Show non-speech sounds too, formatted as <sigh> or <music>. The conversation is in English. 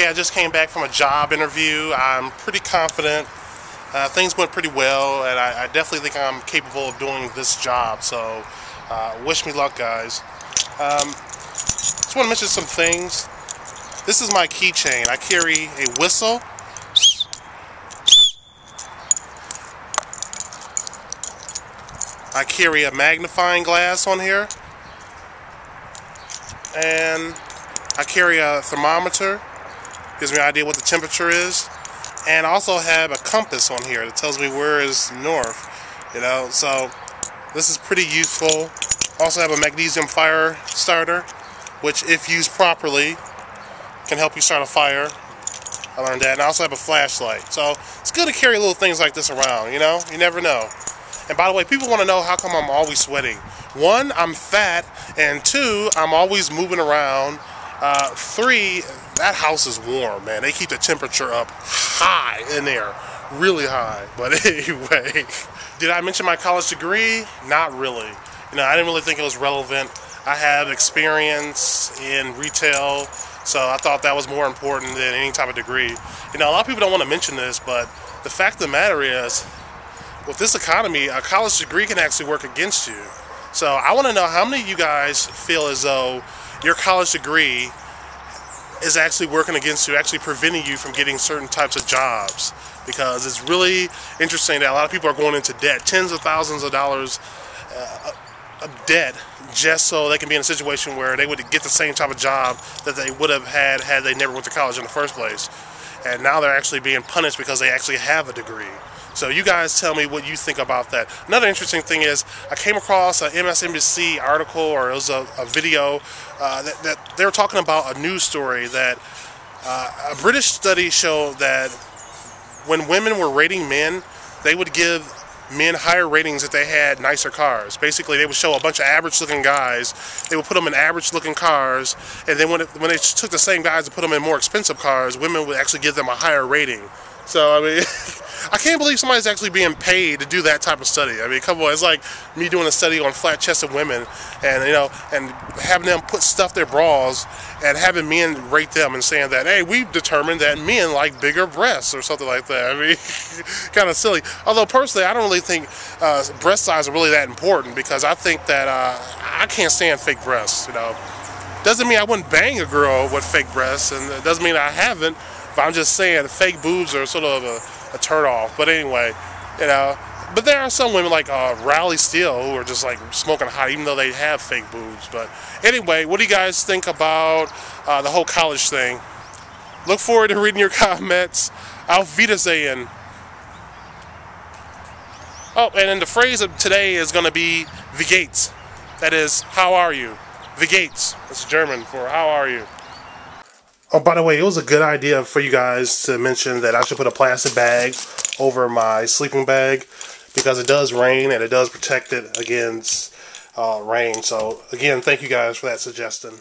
okay. I just came back from a job interview. I'm pretty confident. Uh, things went pretty well, and I, I, definitely think I'm capable of doing this job. So, uh, wish me luck, guys. Um, just want to mention some things. This is my keychain. I carry a whistle. I carry a magnifying glass on here. And I carry a thermometer. Gives me an idea what the temperature is. And I also have a compass on here that tells me where is north. You know, so this is pretty useful. Also have a magnesium fire starter, which if used properly, can help you start a fire. I learned that. And I also have a flashlight. So it's good to carry little things like this around, you know? You never know. And by the way, people want to know how come I'm always sweating. One, I'm fat, and two, I'm always moving around. Uh, three, that house is warm, man. They keep the temperature up high in there, really high. <laughs> But anyway, did I mention my college degree? Not really. You know, I didn't really think it was relevant. I had experience in retail, so I thought that was more important than any type of degree. You know, a lot of people don't want to mention this, but the fact of the matter is, with this economy, a college degree can actually work against you. So I want to know how many of you guys feel as though your college degree is actually working against you, actually preventing you from getting certain types of jobs. Because it's really interesting that a lot of people are going into debt, tens of thousands of dollars uh, of debt, just so they can be in a situation where they would get the same type of job that they would have had had they never went to college in the first place. And now they're actually being punished because they actually have a degree. So you guys tell me what you think about that. Another interesting thing is I came across an MSNBC article or it was a, a video uh, that, that, they were talking about a news story that uh, a British study showed that when women were rating men, they would give men higher ratings if they had nicer cars. Basically, they would show a bunch of average-looking guys. They would put them in average-looking cars, and then when, it, when they took the same guys and put them in more expensive cars, women would actually give them a higher rating. So I mean, <laughs> I can't believe somebody's actually being paid to do that type of study. I mean, come on, it's like me doing a study on flat-chested women, and you know, and having them put stuff their bras, and having men rate them and saying that, hey, we've determined that men like bigger breasts or something like that. I mean, <laughs> kind of silly. Although personally, I don't really think uh, breast size are really that important because I think that uh, I can't stand fake breasts. You know, doesn't mean I wouldn't bang a girl with fake breasts, and it doesn't mean I haven't. But I'm just saying, fake boobs are sort of a, a turn off. But anyway, you know. But there are some women like uh, Riley Steele who are just like smoking hot, even though they have fake boobs. But anyway, what do you guys think about uh, the whole college thing? Look forward to reading your <laughs> comments. Auf Wiedersehen. Oh, and then the phrase of today is going to be "the gates." That is, how are you? The gates. That's German for how are you. Oh, by the way, it was a good idea for you guys to mention that I should put a plastic bag over my sleeping bag because it does rain and it does protect it against uh, rain. So, again, thank you guys for that suggestion.